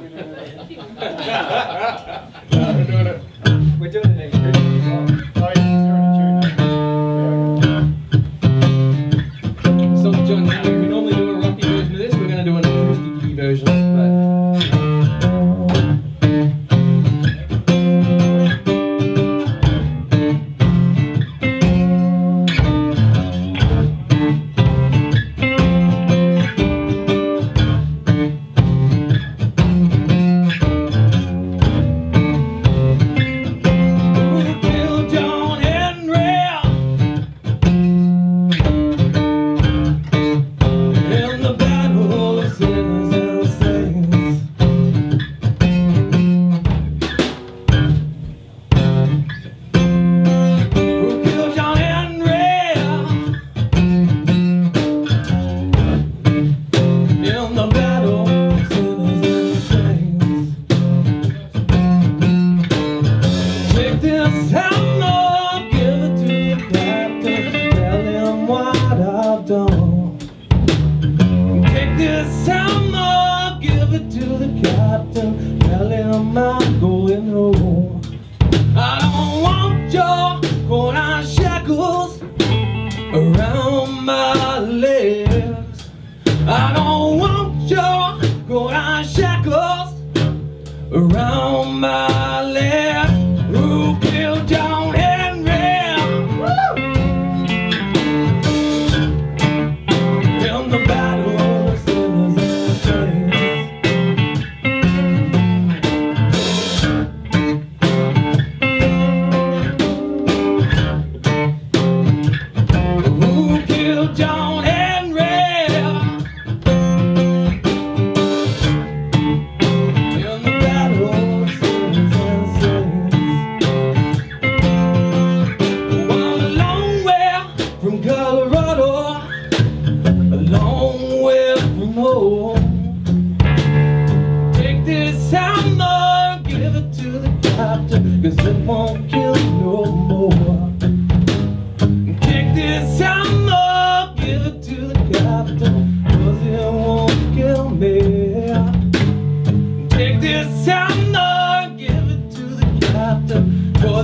no, no, no. no, no, no. We're doing it. am I going home? I don't want your gold shackles around my legs. I don't want your gold shackles around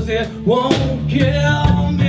it won't kill me.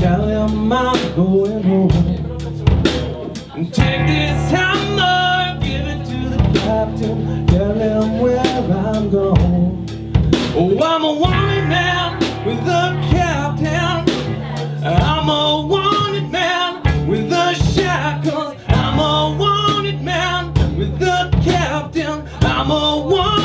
Golly, I'm going home. Take this hammer, give it to the captain. Tell him where I'm going. Oh, I'm a wanted man with captain. I'm a wanted man with. I'm a wanted man with captain. I'm a wanted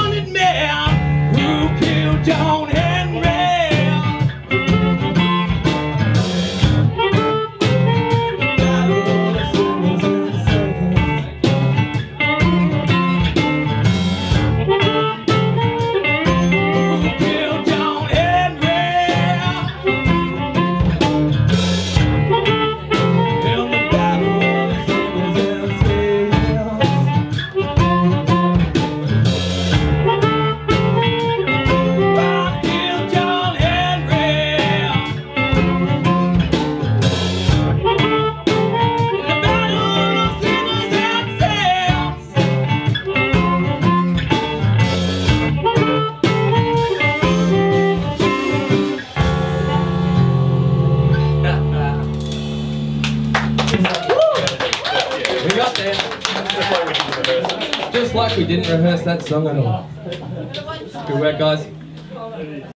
out there. Just like we didn't rehearse. Just like we didn't rehearse that song at all. Good work, guys.